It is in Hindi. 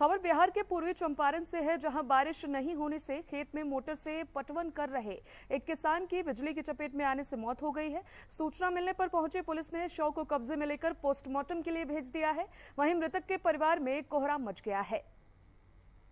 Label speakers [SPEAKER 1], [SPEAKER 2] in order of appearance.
[SPEAKER 1] खबर बिहार के पूर्वी चंपारण से है, जहाँ बारिश नहीं होने से खेत में मोटर से पटवन कर रहे एक किसान की बिजली की चपेट में आने से मौत हो गई है। सूचना मिलने पर पहुँचे पुलिस ने शव को कब्जे में लेकर पोस्टमार्टम के लिए भेज दिया है। वहीं मृतक के परिवार में कोहरा मच गया है।